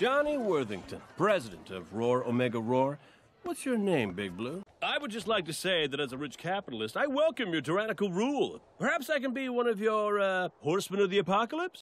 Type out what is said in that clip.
Johnny Worthington, president of Roar Omega Roar. What's your name, Big Blue? I would just like to say that as a rich capitalist, I welcome your tyrannical rule. Perhaps I can be one of your, uh, horsemen of the apocalypse?